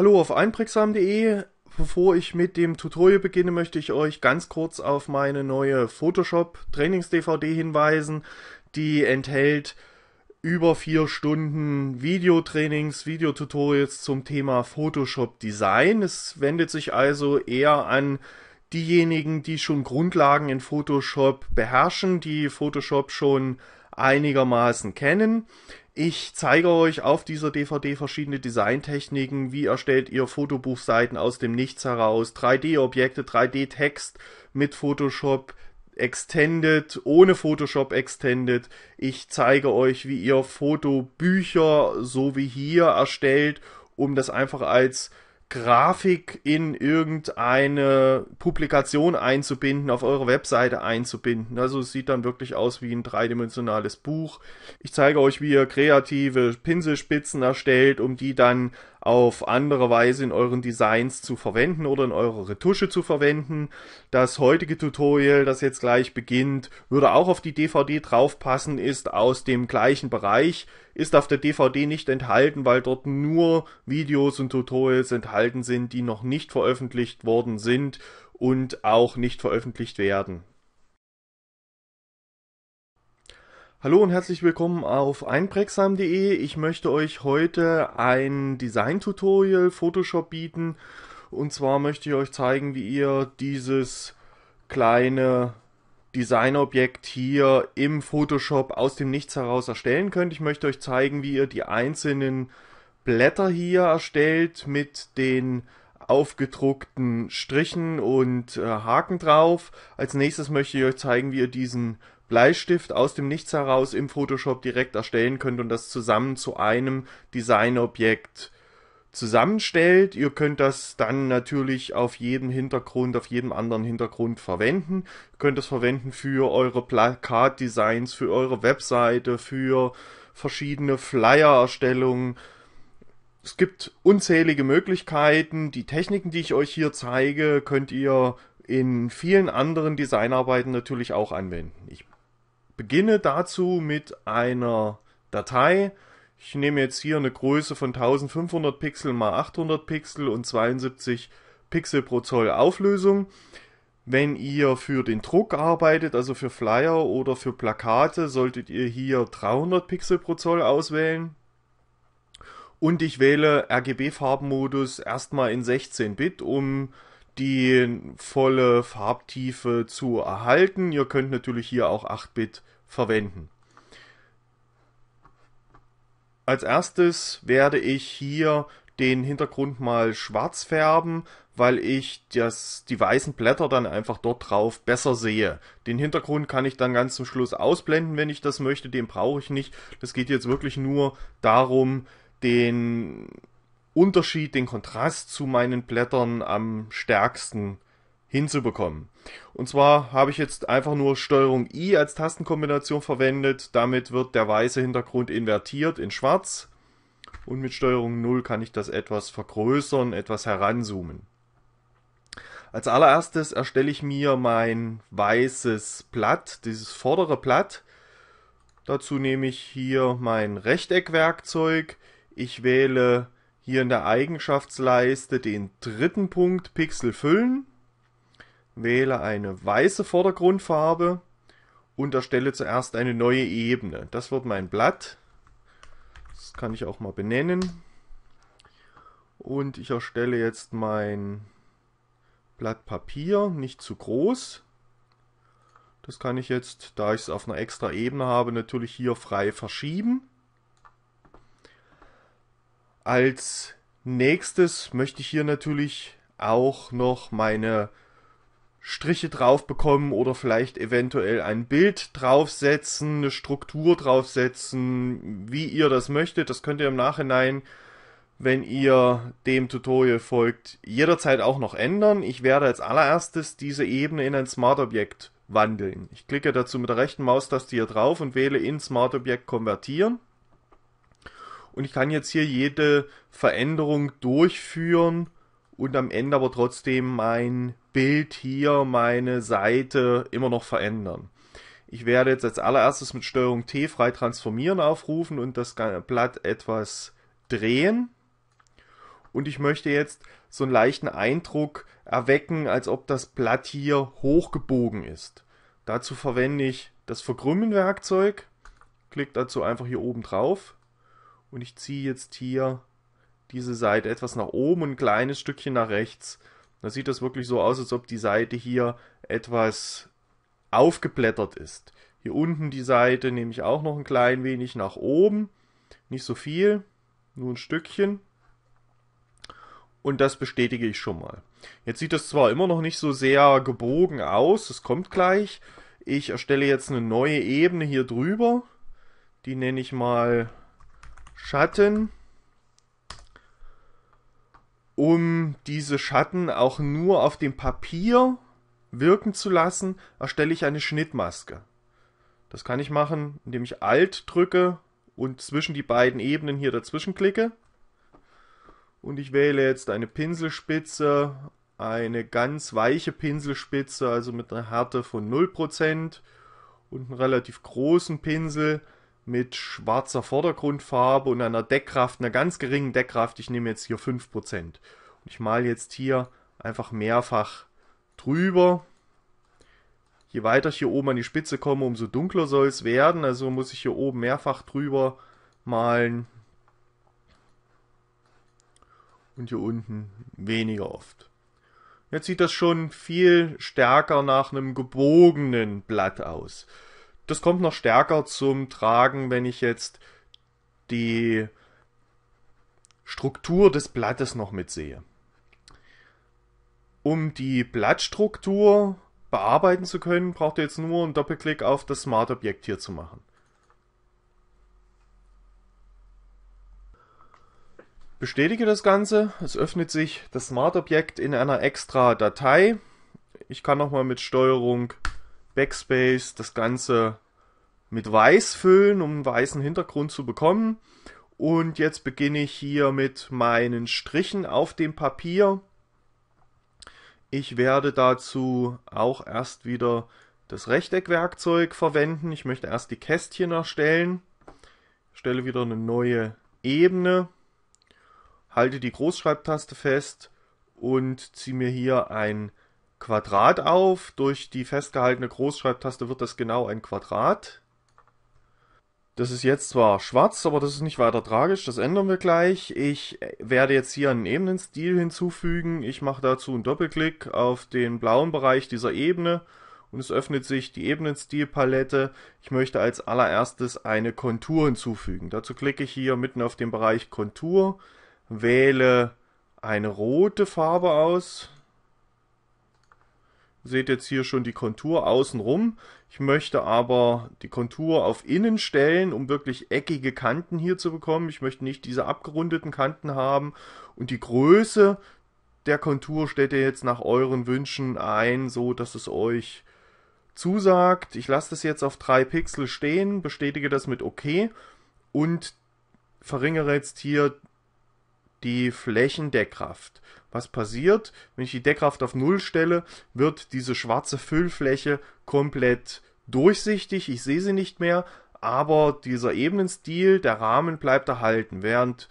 Hallo auf einprägsam.de. Bevor ich mit dem Tutorial beginne, möchte ich euch ganz kurz auf meine neue Photoshop Trainings DVD hinweisen. Die enthält über vier Stunden Videotrainings, Videotutorials zum Thema Photoshop Design. Es wendet sich also eher an diejenigen, die schon Grundlagen in Photoshop beherrschen, die Photoshop schon einigermaßen kennen. Ich zeige euch auf dieser DVD verschiedene Designtechniken. Wie erstellt ihr Fotobuchseiten aus dem Nichts heraus? 3D-Objekte, 3D-Text mit Photoshop Extended, ohne Photoshop Extended. Ich zeige euch, wie ihr Fotobücher so wie hier erstellt, um das einfach als Grafik in irgendeine Publikation einzubinden, auf eure Webseite einzubinden. Also es sieht dann wirklich aus wie ein dreidimensionales Buch. Ich zeige euch, wie ihr kreative Pinselspitzen erstellt, um die dann auf andere Weise in euren Designs zu verwenden oder in eure Retusche zu verwenden. Das heutige Tutorial, das jetzt gleich beginnt, würde auch auf die DVD draufpassen, ist aus dem gleichen Bereich, ist auf der DVD nicht enthalten, weil dort nur Videos und Tutorials enthalten sind, die noch nicht veröffentlicht worden sind und auch nicht veröffentlicht werden. Hallo und herzlich willkommen auf einprägsam.de. Ich möchte euch heute ein Design-Tutorial Photoshop bieten. Und zwar möchte ich euch zeigen, wie ihr dieses kleine Designobjekt hier im Photoshop aus dem Nichts heraus erstellen könnt. Ich möchte euch zeigen, wie ihr die einzelnen Blätter hier erstellt mit den aufgedruckten Strichen und äh, Haken drauf. Als nächstes möchte ich euch zeigen, wie ihr diesen Bleistift aus dem Nichts heraus im Photoshop direkt erstellen könnt und das zusammen zu einem Designobjekt zusammenstellt. Ihr könnt das dann natürlich auf jedem Hintergrund, auf jedem anderen Hintergrund verwenden. Ihr könnt es verwenden für eure Plakatdesigns, für eure Webseite, für verschiedene Flyer-Erstellungen. Es gibt unzählige Möglichkeiten. Die Techniken, die ich euch hier zeige, könnt ihr in vielen anderen Designarbeiten natürlich auch anwenden. Ich beginne dazu mit einer Datei. Ich nehme jetzt hier eine Größe von 1500 Pixel mal 800 Pixel und 72 Pixel pro Zoll Auflösung. Wenn ihr für den Druck arbeitet, also für Flyer oder für Plakate, solltet ihr hier 300 Pixel pro Zoll auswählen. Und ich wähle RGB-Farbmodus erstmal in 16-Bit, um die volle Farbtiefe zu erhalten. Ihr könnt natürlich hier auch 8-Bit verwenden. Als erstes werde ich hier den Hintergrund mal schwarz färben, weil ich das, die weißen Blätter dann einfach dort drauf besser sehe. Den Hintergrund kann ich dann ganz zum Schluss ausblenden, wenn ich das möchte. Den brauche ich nicht. Das geht jetzt wirklich nur darum, den Unterschied, den Kontrast zu meinen Blättern am stärksten hinzubekommen. Und zwar habe ich jetzt einfach nur Steuerung I als Tastenkombination verwendet. Damit wird der weiße Hintergrund invertiert in schwarz. Und mit Steuerung 0 kann ich das etwas vergrößern, etwas heranzoomen. Als allererstes erstelle ich mir mein weißes Blatt, dieses vordere Blatt. Dazu nehme ich hier mein Rechteckwerkzeug. Ich wähle hier in der Eigenschaftsleiste den dritten Punkt Pixel füllen wähle eine weiße Vordergrundfarbe und erstelle zuerst eine neue Ebene. Das wird mein Blatt. Das kann ich auch mal benennen. Und ich erstelle jetzt mein Blatt Papier, nicht zu groß. Das kann ich jetzt, da ich es auf einer extra Ebene habe, natürlich hier frei verschieben. Als nächstes möchte ich hier natürlich auch noch meine Striche drauf bekommen oder vielleicht eventuell ein Bild draufsetzen, eine Struktur draufsetzen, wie ihr das möchtet. Das könnt ihr im Nachhinein, wenn ihr dem Tutorial folgt, jederzeit auch noch ändern. Ich werde als allererstes diese Ebene in ein Smart Objekt wandeln. Ich klicke dazu mit der rechten Maustaste hier drauf und wähle in Smart Objekt konvertieren. Und ich kann jetzt hier jede Veränderung durchführen und am Ende aber trotzdem mein Bild hier, meine Seite immer noch verändern. Ich werde jetzt als allererstes mit Steuerung T frei transformieren aufrufen und das Blatt etwas drehen. und ich möchte jetzt so einen leichten Eindruck erwecken, als ob das Blatt hier hochgebogen ist. Dazu verwende ich das Verkrümmen-Werkzeug, klicke dazu einfach hier oben drauf und ich ziehe jetzt hier diese Seite etwas nach oben und ein kleines Stückchen nach rechts. Da sieht das wirklich so aus, als ob die Seite hier etwas aufgeblättert ist. Hier unten die Seite nehme ich auch noch ein klein wenig nach oben. Nicht so viel, nur ein Stückchen. Und das bestätige ich schon mal. Jetzt sieht das zwar immer noch nicht so sehr gebogen aus, es kommt gleich. Ich erstelle jetzt eine neue Ebene hier drüber. Die nenne ich mal Schatten. Um diese Schatten auch nur auf dem Papier wirken zu lassen, erstelle ich eine Schnittmaske. Das kann ich machen, indem ich Alt drücke und zwischen die beiden Ebenen hier dazwischen klicke. Und ich wähle jetzt eine Pinselspitze, eine ganz weiche Pinselspitze, also mit einer Härte von 0% und einen relativ großen Pinsel mit schwarzer Vordergrundfarbe und einer Deckkraft, einer ganz geringen Deckkraft. Ich nehme jetzt hier 5%. Und ich male jetzt hier einfach mehrfach drüber. Je weiter ich hier oben an die Spitze komme, umso dunkler soll es werden. Also muss ich hier oben mehrfach drüber malen. Und hier unten weniger oft. Jetzt sieht das schon viel stärker nach einem gebogenen Blatt aus. Das kommt noch stärker zum Tragen, wenn ich jetzt die Struktur des Blattes noch mitsehe. Um die Blattstruktur bearbeiten zu können, braucht ihr jetzt nur einen Doppelklick auf das Smart-Objekt hier zu machen. Bestätige das Ganze. Es öffnet sich das Smart-Objekt in einer extra Datei. Ich kann nochmal mit Steuerung Backspace das Ganze mit weiß füllen, um einen weißen Hintergrund zu bekommen. Und jetzt beginne ich hier mit meinen Strichen auf dem Papier. Ich werde dazu auch erst wieder das Rechteckwerkzeug verwenden. Ich möchte erst die Kästchen erstellen. Stelle wieder eine neue Ebene. Halte die Großschreibtaste fest und ziehe mir hier ein Quadrat auf. Durch die festgehaltene Großschreibtaste wird das genau ein Quadrat. Das ist jetzt zwar schwarz, aber das ist nicht weiter tragisch, das ändern wir gleich. Ich werde jetzt hier einen Ebenenstil hinzufügen. Ich mache dazu einen Doppelklick auf den blauen Bereich dieser Ebene und es öffnet sich die Ebenenstilpalette. Ich möchte als allererstes eine Kontur hinzufügen. Dazu klicke ich hier mitten auf den Bereich Kontur, wähle eine rote Farbe aus, seht jetzt hier schon die Kontur außenrum. Ich möchte aber die Kontur auf innen stellen, um wirklich eckige Kanten hier zu bekommen. Ich möchte nicht diese abgerundeten Kanten haben. Und die Größe der Kontur stellt ihr jetzt nach euren Wünschen ein, so dass es euch zusagt. Ich lasse das jetzt auf 3 Pixel stehen, bestätige das mit OK und verringere jetzt hier die Flächendeckkraft. Was passiert? Wenn ich die Deckkraft auf Null stelle, wird diese schwarze Füllfläche komplett durchsichtig. Ich sehe sie nicht mehr, aber dieser Ebenenstil, der Rahmen bleibt erhalten, während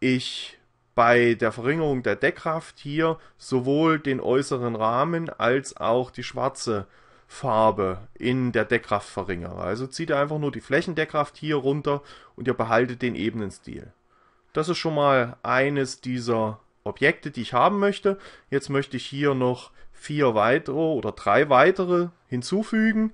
ich bei der Verringerung der Deckkraft hier sowohl den äußeren Rahmen als auch die schwarze Farbe in der Deckkraft verringere. Also zieht ihr einfach nur die Flächendeckkraft hier runter und ihr behaltet den Ebenenstil. Das ist schon mal eines dieser Objekte, die ich haben möchte. Jetzt möchte ich hier noch vier weitere oder drei weitere hinzufügen.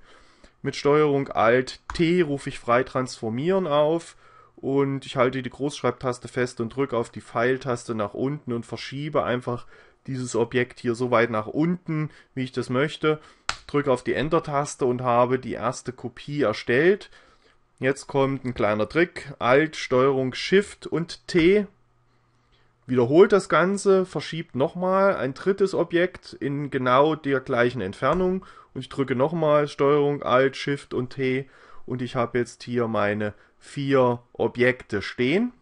Mit Steuerung Alt T rufe ich frei transformieren auf und ich halte die Großschreibtaste fest und drücke auf die Pfeiltaste nach unten und verschiebe einfach dieses Objekt hier so weit nach unten, wie ich das möchte. Drücke auf die Enter-Taste und habe die erste Kopie erstellt. Jetzt kommt ein kleiner Trick. Alt, Steuerung, Shift und T. Wiederholt das Ganze, verschiebt nochmal ein drittes Objekt in genau der gleichen Entfernung und ich drücke nochmal Steuerung, Alt, Shift und T und ich habe jetzt hier meine vier Objekte stehen.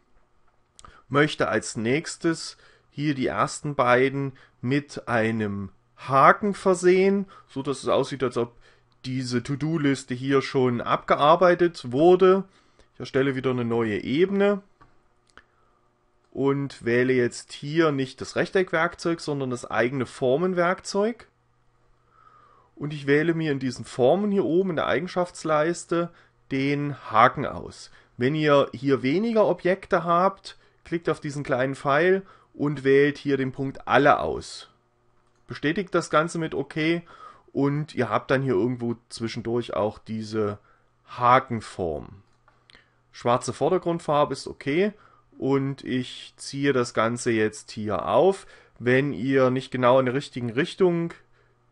Möchte als nächstes hier die ersten beiden mit einem Haken versehen, so dass es aussieht, als ob diese To-Do-Liste hier schon abgearbeitet wurde. Ich erstelle wieder eine neue Ebene und wähle jetzt hier nicht das Rechteckwerkzeug, sondern das eigene Formenwerkzeug. Und ich wähle mir in diesen Formen hier oben in der Eigenschaftsleiste den Haken aus. Wenn ihr hier weniger Objekte habt, klickt auf diesen kleinen Pfeil und wählt hier den Punkt Alle aus. Bestätigt das Ganze mit OK und ihr habt dann hier irgendwo zwischendurch auch diese Hakenform. Schwarze Vordergrundfarbe ist okay und ich ziehe das Ganze jetzt hier auf. Wenn ihr nicht genau in der richtigen Richtung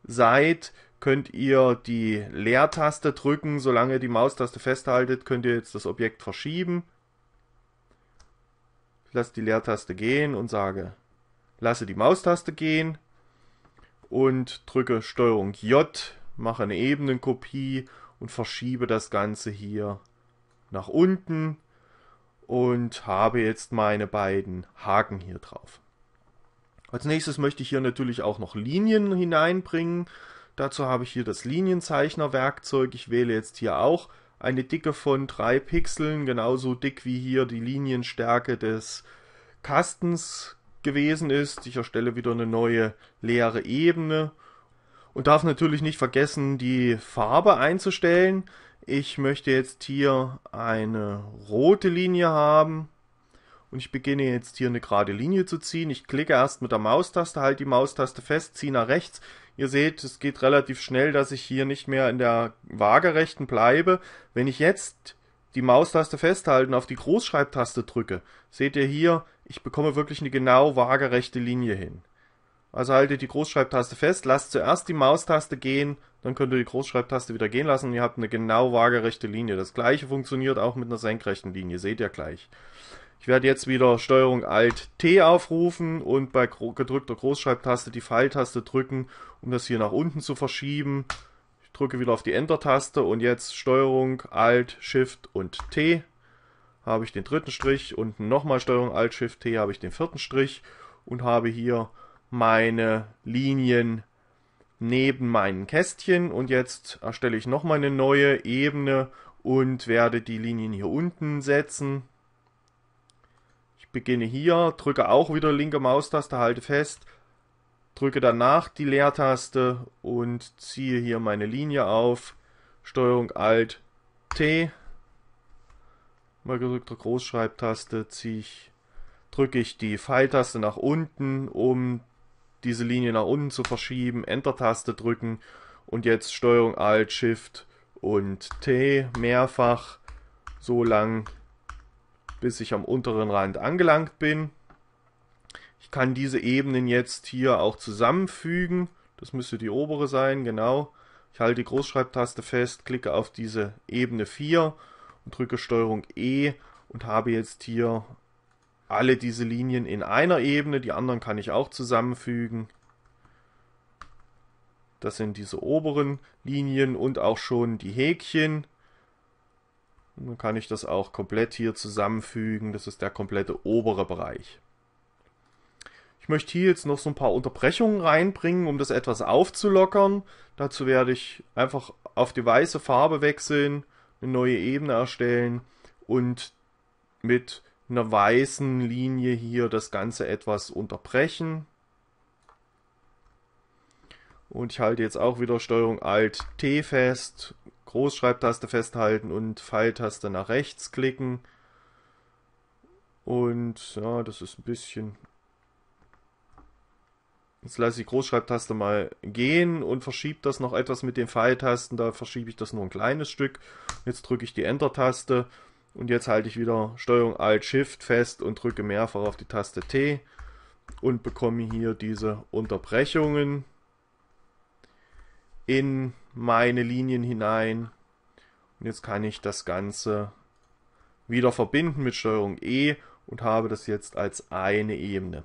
seid, könnt ihr die Leertaste drücken. Solange ihr die Maustaste festhaltet, könnt ihr jetzt das Objekt verschieben. Ich lasse die Leertaste gehen und sage, lasse die Maustaste gehen und drücke STRG J, mache eine Ebenenkopie und verschiebe das Ganze hier nach unten und habe jetzt meine beiden Haken hier drauf. Als nächstes möchte ich hier natürlich auch noch Linien hineinbringen. Dazu habe ich hier das Linienzeichner Werkzeug. Ich wähle jetzt hier auch eine Dicke von 3 Pixeln, genauso dick wie hier die Linienstärke des Kastens gewesen ist. Ich erstelle wieder eine neue leere Ebene und darf natürlich nicht vergessen, die Farbe einzustellen. Ich möchte jetzt hier eine rote Linie haben und ich beginne jetzt hier eine gerade Linie zu ziehen. Ich klicke erst mit der Maustaste, halte die Maustaste fest, ziehe nach rechts. Ihr seht, es geht relativ schnell, dass ich hier nicht mehr in der waagerechten bleibe. Wenn ich jetzt die Maustaste festhalten, auf die Großschreibtaste drücke, seht ihr hier, ich bekomme wirklich eine genau waagerechte Linie hin. Also haltet die Großschreibtaste fest, lasst zuerst die Maustaste gehen, dann könnt ihr die Großschreibtaste wieder gehen lassen und ihr habt eine genau waagerechte Linie. Das gleiche funktioniert auch mit einer senkrechten Linie, seht ihr gleich. Ich werde jetzt wieder Steuerung Alt T aufrufen und bei gedrückter Großschreibtaste die Pfeiltaste drücken, um das hier nach unten zu verschieben drücke wieder auf die Enter-Taste und jetzt Steuerung, Alt, Shift und T habe ich den dritten Strich und nochmal Steuerung, Alt, Shift, T habe ich den vierten Strich und habe hier meine Linien neben meinen Kästchen und jetzt erstelle ich nochmal eine neue Ebene und werde die Linien hier unten setzen. Ich beginne hier, drücke auch wieder linke Maustaste, halte fest, drücke danach die Leertaste und ziehe hier meine Linie auf. Steuerung Alt T. Mal gedrückter Großschreibtaste ziehe ich, drücke ich die Pfeiltaste nach unten, um diese Linie nach unten zu verschieben. Enter-Taste drücken und jetzt Steuerung Alt Shift und T mehrfach so lang, bis ich am unteren Rand angelangt bin. Ich kann diese Ebenen jetzt hier auch zusammenfügen. Das müsste die obere sein, genau. Ich halte die Großschreibtaste fest, klicke auf diese Ebene 4 und drücke STRG E und habe jetzt hier alle diese Linien in einer Ebene. Die anderen kann ich auch zusammenfügen. Das sind diese oberen Linien und auch schon die Häkchen. Und dann kann ich das auch komplett hier zusammenfügen. Das ist der komplette obere Bereich. Ich möchte hier jetzt noch so ein paar Unterbrechungen reinbringen, um das etwas aufzulockern. Dazu werde ich einfach auf die weiße Farbe wechseln, eine neue Ebene erstellen und mit einer weißen Linie hier das Ganze etwas unterbrechen. Und ich halte jetzt auch wieder Steuerung Alt T fest, Großschreibtaste festhalten und Pfeiltaste nach rechts klicken. Und ja, das ist ein bisschen Jetzt lasse ich Großschreibtaste mal gehen und verschiebe das noch etwas mit den Pfeiltasten. Da verschiebe ich das nur ein kleines Stück. Jetzt drücke ich die Enter-Taste und jetzt halte ich wieder Steuerung Alt Shift fest und drücke mehrfach auf die Taste T und bekomme hier diese Unterbrechungen in meine Linien hinein. Und jetzt kann ich das Ganze wieder verbinden mit Steuerung E und habe das jetzt als eine Ebene.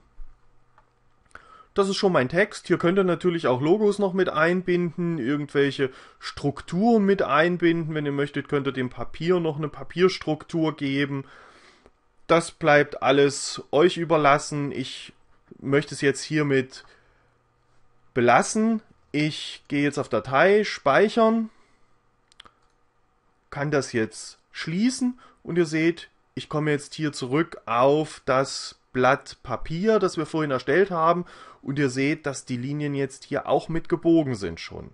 Das ist schon mein Text. Hier könnt ihr natürlich auch Logos noch mit einbinden, irgendwelche Strukturen mit einbinden. Wenn ihr möchtet, könnt ihr dem Papier noch eine Papierstruktur geben. Das bleibt alles euch überlassen. Ich möchte es jetzt hiermit belassen. Ich gehe jetzt auf Datei, speichern, kann das jetzt schließen und ihr seht, ich komme jetzt hier zurück auf das Blatt Papier, das wir vorhin erstellt haben. Und ihr seht, dass die Linien jetzt hier auch mit gebogen sind schon.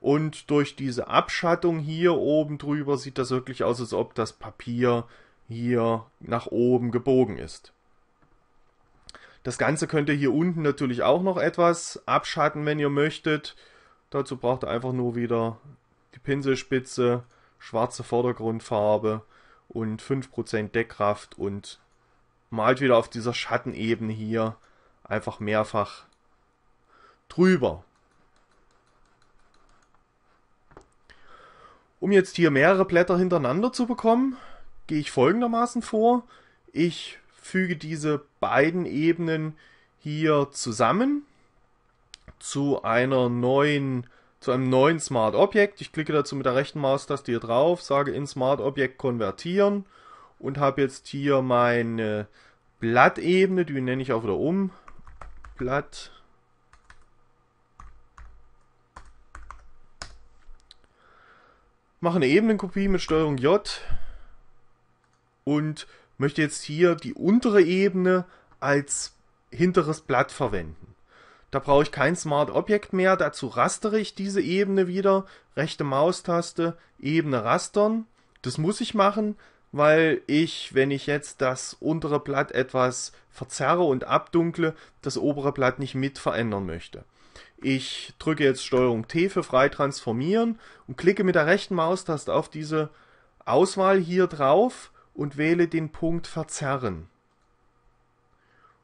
Und durch diese Abschattung hier oben drüber sieht das wirklich aus, als ob das Papier hier nach oben gebogen ist. Das Ganze könnt ihr hier unten natürlich auch noch etwas abschatten, wenn ihr möchtet. Dazu braucht ihr einfach nur wieder die Pinselspitze, schwarze Vordergrundfarbe und 5% Deckkraft und malt wieder auf dieser Schattenebene hier einfach mehrfach drüber. Um jetzt hier mehrere Blätter hintereinander zu bekommen, gehe ich folgendermaßen vor. Ich füge diese beiden Ebenen hier zusammen zu einer neuen zu einem neuen Smart Object. Ich klicke dazu mit der rechten Maustaste hier drauf, sage in Smart Object konvertieren und habe jetzt hier meine Blattebene, die nenne ich auch wieder um. Blatt. Mache eine Ebenenkopie mit Steuerung J und möchte jetzt hier die untere Ebene als hinteres Blatt verwenden. Da brauche ich kein Smart Object mehr, dazu rastere ich diese Ebene wieder, rechte Maustaste, Ebene rastern. Das muss ich machen, weil ich, wenn ich jetzt das untere Blatt etwas verzerre und abdunkle, das obere Blatt nicht mit verändern möchte. Ich drücke jetzt STRG T für frei transformieren und klicke mit der rechten Maustaste auf diese Auswahl hier drauf und wähle den Punkt Verzerren.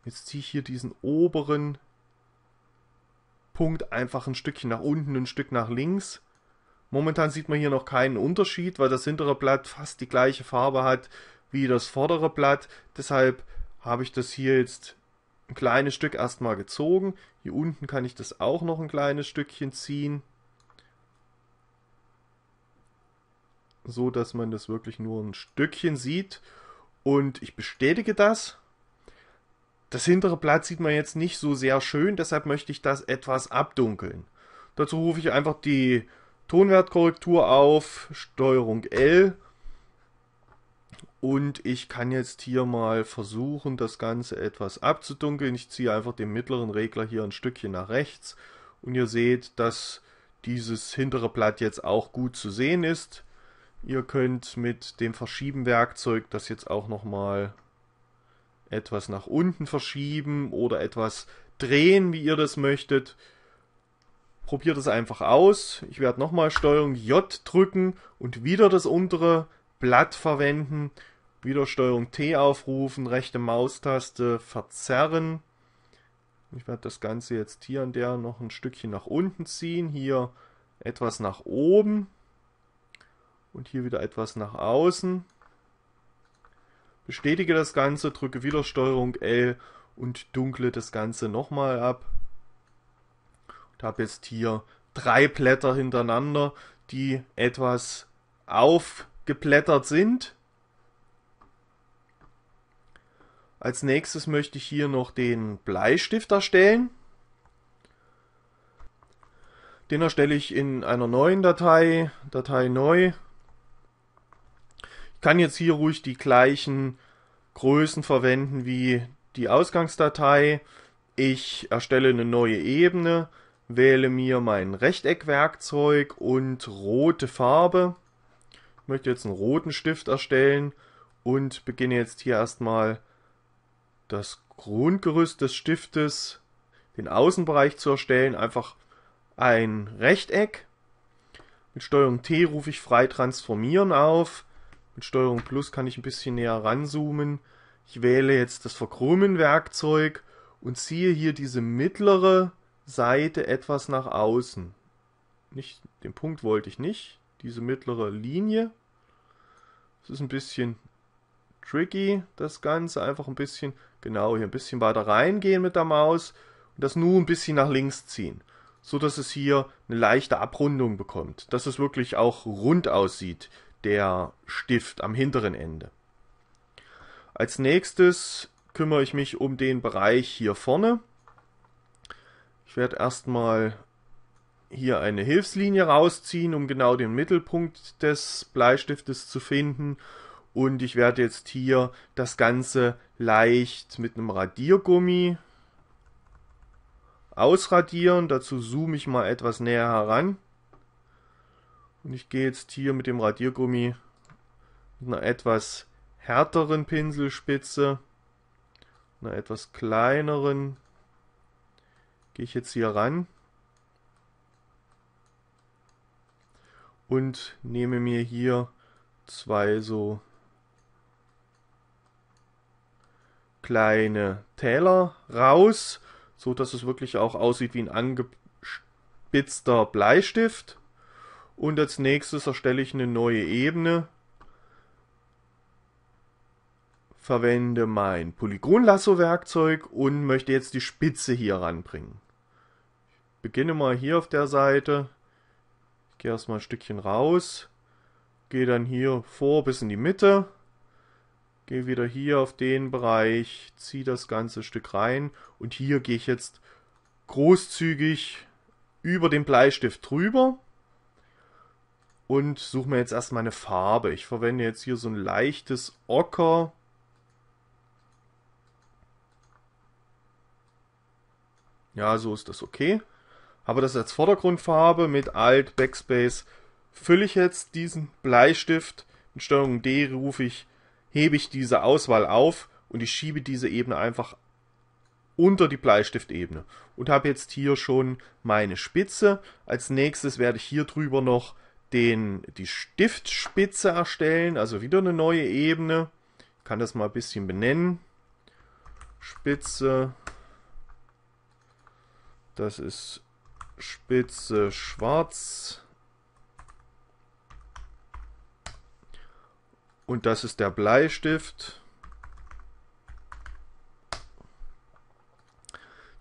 Jetzt ziehe ich hier diesen oberen Punkt einfach ein Stückchen nach unten, ein Stück nach links. Momentan sieht man hier noch keinen Unterschied, weil das hintere Blatt fast die gleiche Farbe hat wie das vordere Blatt. Deshalb habe ich das hier jetzt ein kleines Stück erstmal gezogen. Hier unten kann ich das auch noch ein kleines Stückchen ziehen. so dass man das wirklich nur ein Stückchen sieht. Und ich bestätige das. Das hintere Blatt sieht man jetzt nicht so sehr schön, deshalb möchte ich das etwas abdunkeln. Dazu rufe ich einfach die Tonwertkorrektur auf, Steuerung L. Und ich kann jetzt hier mal versuchen, das Ganze etwas abzudunkeln. Ich ziehe einfach den mittleren Regler hier ein Stückchen nach rechts. Und ihr seht, dass dieses hintere Blatt jetzt auch gut zu sehen ist. Ihr könnt mit dem Verschieben-Werkzeug das jetzt auch nochmal etwas nach unten verschieben oder etwas drehen, wie ihr das möchtet. Probiert es einfach aus. Ich werde nochmal Steuerung J drücken und wieder das untere Blatt verwenden. Wieder Steuerung T aufrufen, rechte Maustaste verzerren. Ich werde das Ganze jetzt hier an der noch ein Stückchen nach unten ziehen, hier etwas nach oben und hier wieder etwas nach außen. Bestätige das Ganze, drücke wieder Steuerung L und dunkle das Ganze nochmal ab. Habe jetzt hier drei Blätter hintereinander, die etwas aufgeblättert sind. Als nächstes möchte ich hier noch den Bleistift erstellen. Den erstelle ich in einer neuen Datei, Datei neu, kann jetzt hier ruhig die gleichen Größen verwenden wie die Ausgangsdatei. Ich erstelle eine neue Ebene, wähle mir mein Rechteckwerkzeug und rote Farbe. Ich möchte jetzt einen roten Stift erstellen und beginne jetzt hier erstmal das Grundgerüst des Stiftes, den Außenbereich zu erstellen. Einfach ein Rechteck. Mit Steuerung T rufe ich frei transformieren auf mit Steuerung Plus kann ich ein bisschen näher ranzoomen. Ich wähle jetzt das Verkrümmen-Werkzeug und ziehe hier diese mittlere Seite etwas nach außen. Nicht, den Punkt wollte ich nicht, diese mittlere Linie. Das ist ein bisschen tricky, das Ganze. Einfach ein bisschen, genau, hier ein bisschen weiter reingehen mit der Maus und das nur ein bisschen nach links ziehen. So dass es hier eine leichte Abrundung bekommt. Dass es wirklich auch rund aussieht der Stift am hinteren Ende. Als nächstes kümmere ich mich um den Bereich hier vorne. Ich werde erstmal hier eine Hilfslinie rausziehen, um genau den Mittelpunkt des Bleistiftes zu finden Und ich werde jetzt hier das Ganze leicht mit einem Radiergummi ausradieren. Dazu zoome ich mal etwas näher heran. Und ich gehe jetzt hier mit dem Radiergummi mit einer etwas härteren Pinselspitze, einer etwas kleineren, gehe ich jetzt hier ran und nehme mir hier zwei so kleine Täler raus, so dass es wirklich auch aussieht wie ein angespitzter Bleistift. Und als nächstes erstelle ich eine neue Ebene. Verwende mein Polygonlasso-Werkzeug und möchte jetzt die Spitze hier ranbringen. Beginne mal hier auf der Seite. Ich gehe erstmal ein Stückchen raus. Gehe dann hier vor bis in die Mitte. Gehe wieder hier auf den Bereich, ziehe das ganze Stück rein und hier gehe ich jetzt großzügig über den Bleistift drüber und suche mir jetzt erstmal eine Farbe. Ich verwende jetzt hier so ein leichtes Ocker. Ja, so ist das okay. Habe das als Vordergrundfarbe mit Alt, Backspace. Fülle ich jetzt diesen Bleistift. Mit Steuerung D rufe ich, hebe ich diese Auswahl auf und ich schiebe diese Ebene einfach unter die Bleistiftebene und habe jetzt hier schon meine Spitze. Als nächstes werde ich hier drüber noch den, die Stiftspitze erstellen, also wieder eine neue Ebene. Ich kann das mal ein bisschen benennen. Spitze, das ist Spitze schwarz. Und das ist der Bleistift.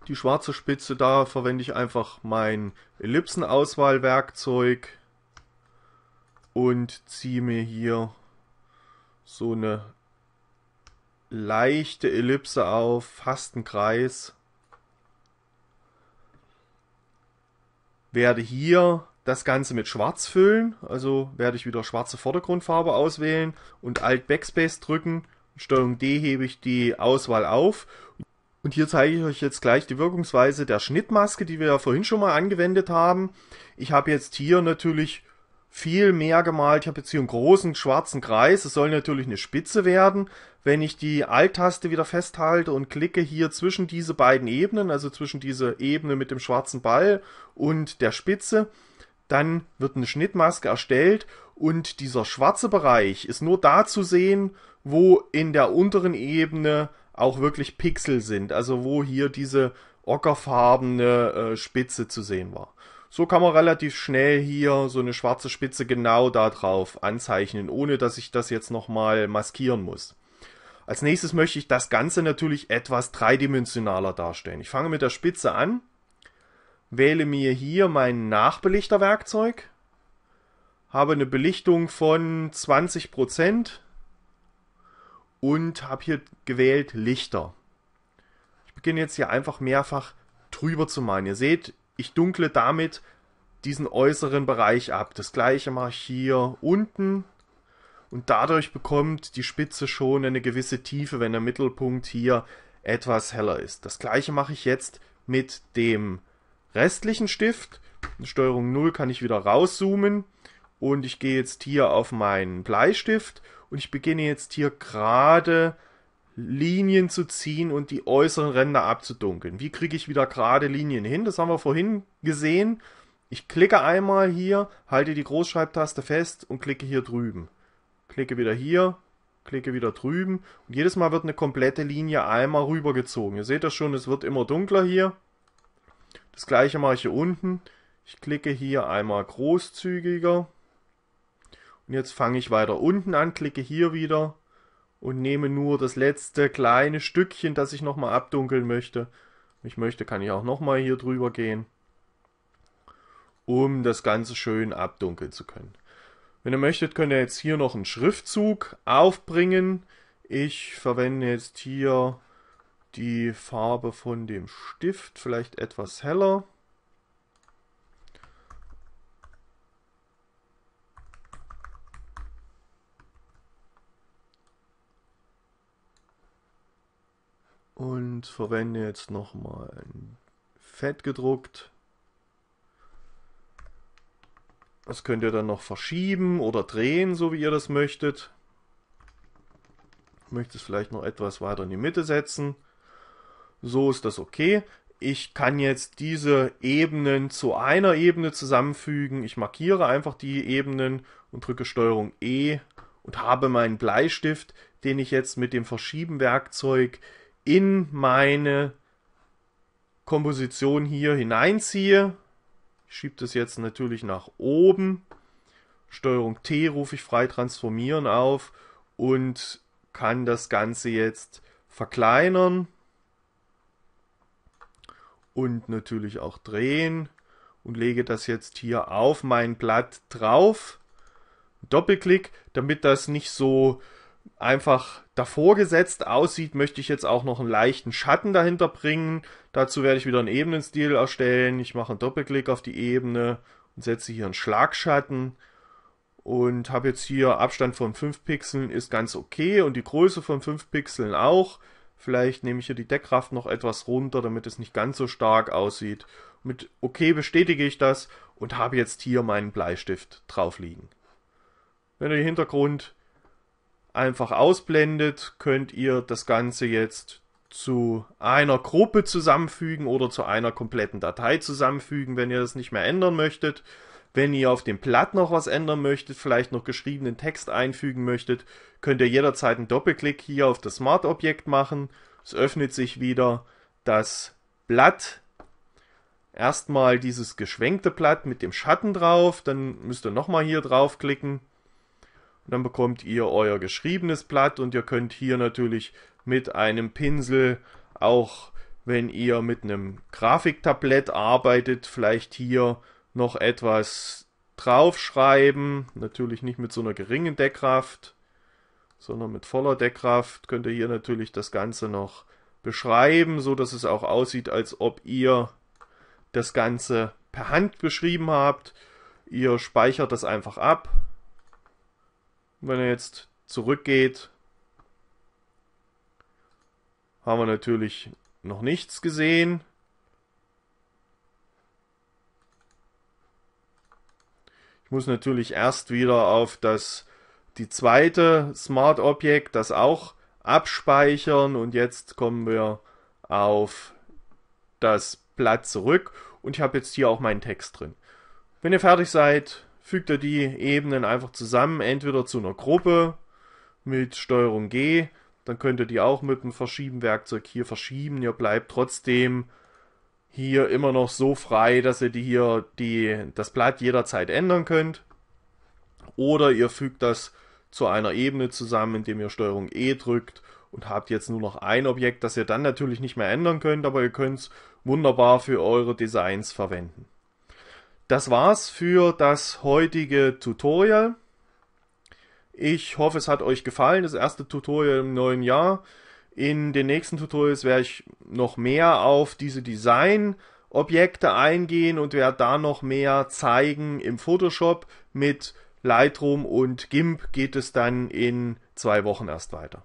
Die schwarze Spitze, da verwende ich einfach mein Ellipsenauswahlwerkzeug und ziehe mir hier so eine leichte Ellipse auf, fast ein Kreis. Werde hier das Ganze mit Schwarz füllen, also werde ich wieder schwarze Vordergrundfarbe auswählen und Alt Backspace drücken. Steuerung D hebe ich die Auswahl auf. Und hier zeige ich euch jetzt gleich die Wirkungsweise der Schnittmaske, die wir ja vorhin schon mal angewendet haben. Ich habe jetzt hier natürlich viel mehr gemalt. Ich habe jetzt hier einen großen schwarzen Kreis. Es soll natürlich eine Spitze werden. Wenn ich die Alt-Taste wieder festhalte und klicke hier zwischen diese beiden Ebenen, also zwischen diese Ebene mit dem schwarzen Ball und der Spitze, dann wird eine Schnittmaske erstellt und dieser schwarze Bereich ist nur da zu sehen, wo in der unteren Ebene auch wirklich Pixel sind, also wo hier diese ockerfarbene äh, Spitze zu sehen war. So kann man relativ schnell hier so eine schwarze Spitze genau da drauf anzeichnen, ohne dass ich das jetzt nochmal maskieren muss. Als nächstes möchte ich das Ganze natürlich etwas dreidimensionaler darstellen. Ich fange mit der Spitze an, wähle mir hier mein Nachbelichterwerkzeug, habe eine Belichtung von 20% und habe hier gewählt Lichter. Ich beginne jetzt hier einfach mehrfach drüber zu malen. Ihr seht, ich dunkle damit diesen äußeren Bereich ab. Das gleiche mache ich hier unten und dadurch bekommt die Spitze schon eine gewisse Tiefe, wenn der Mittelpunkt hier etwas heller ist. Das gleiche mache ich jetzt mit dem restlichen Stift. Steuerung 0 kann ich wieder rauszoomen und ich gehe jetzt hier auf meinen Bleistift und ich beginne jetzt hier gerade Linien zu ziehen und die äußeren Ränder abzudunkeln. Wie kriege ich wieder gerade Linien hin? Das haben wir vorhin gesehen. Ich klicke einmal hier, halte die Großschreibtaste fest und klicke hier drüben. Klicke wieder hier, klicke wieder drüben und jedes Mal wird eine komplette Linie einmal rübergezogen. Ihr seht das schon, es wird immer dunkler hier. Das gleiche mache ich hier unten. Ich klicke hier einmal großzügiger. Und jetzt fange ich weiter unten an, klicke hier wieder und nehme nur das letzte kleine Stückchen, das ich nochmal abdunkeln möchte. Ich möchte, kann ich auch nochmal hier drüber gehen, um das Ganze schön abdunkeln zu können. Wenn ihr möchtet, könnt ihr jetzt hier noch einen Schriftzug aufbringen. Ich verwende jetzt hier die Farbe von dem Stift, vielleicht etwas heller. Und verwende jetzt nochmal ein Fett gedruckt. Das könnt ihr dann noch verschieben oder drehen, so wie ihr das möchtet. Ich möchte es vielleicht noch etwas weiter in die Mitte setzen. So ist das okay. Ich kann jetzt diese Ebenen zu einer Ebene zusammenfügen. Ich markiere einfach die Ebenen und drücke STRG E und habe meinen Bleistift, den ich jetzt mit dem Verschieben-Werkzeug in meine Komposition hier hineinziehe. Ich schiebe das jetzt natürlich nach oben. Steuerung T rufe ich frei transformieren auf und kann das Ganze jetzt verkleinern und natürlich auch drehen und lege das jetzt hier auf mein Blatt drauf. Doppelklick, damit das nicht so einfach davor gesetzt aussieht, möchte ich jetzt auch noch einen leichten Schatten dahinter bringen. Dazu werde ich wieder einen Ebenenstil erstellen. Ich mache einen Doppelklick auf die Ebene und setze hier einen Schlagschatten und habe jetzt hier Abstand von 5 Pixeln ist ganz okay und die Größe von 5 Pixeln auch. Vielleicht nehme ich hier die Deckkraft noch etwas runter, damit es nicht ganz so stark aussieht. Mit OK bestätige ich das und habe jetzt hier meinen Bleistift drauf liegen. Wenn ihr den Hintergrund einfach ausblendet, könnt ihr das Ganze jetzt zu einer Gruppe zusammenfügen oder zu einer kompletten Datei zusammenfügen, wenn ihr das nicht mehr ändern möchtet. Wenn ihr auf dem Blatt noch was ändern möchtet, vielleicht noch geschriebenen Text einfügen möchtet, könnt ihr jederzeit einen Doppelklick hier auf das Smart-Objekt machen. Es öffnet sich wieder das Blatt. Erstmal dieses geschwenkte Blatt mit dem Schatten drauf, dann müsst ihr nochmal hier draufklicken. Dann bekommt ihr euer geschriebenes Blatt und ihr könnt hier natürlich mit einem Pinsel auch wenn ihr mit einem Grafiktablett arbeitet, vielleicht hier noch etwas draufschreiben. Natürlich nicht mit so einer geringen Deckkraft, sondern mit voller Deckkraft könnt ihr hier natürlich das Ganze noch beschreiben, so dass es auch aussieht, als ob ihr das Ganze per Hand beschrieben habt. Ihr speichert das einfach ab. Wenn ihr jetzt zurückgeht, haben wir natürlich noch nichts gesehen. Ich muss natürlich erst wieder auf das die zweite Smart Objekt, das auch abspeichern und jetzt kommen wir auf das Blatt zurück und ich habe jetzt hier auch meinen Text drin. Wenn ihr fertig seid, fügt ihr die Ebenen einfach zusammen, entweder zu einer Gruppe mit Steuerung G, dann könnt ihr die auch mit dem Verschieben-Werkzeug hier verschieben. Ihr bleibt trotzdem hier immer noch so frei, dass ihr die hier die, das Blatt jederzeit ändern könnt. Oder ihr fügt das zu einer Ebene zusammen, indem ihr Steuerung E drückt und habt jetzt nur noch ein Objekt, das ihr dann natürlich nicht mehr ändern könnt, aber ihr könnt es wunderbar für eure Designs verwenden. Das war's für das heutige Tutorial. Ich hoffe, es hat euch gefallen, das erste Tutorial im neuen Jahr. In den nächsten Tutorials werde ich noch mehr auf diese Design-Objekte eingehen und werde da noch mehr zeigen im Photoshop. Mit Lightroom und GIMP geht es dann in zwei Wochen erst weiter.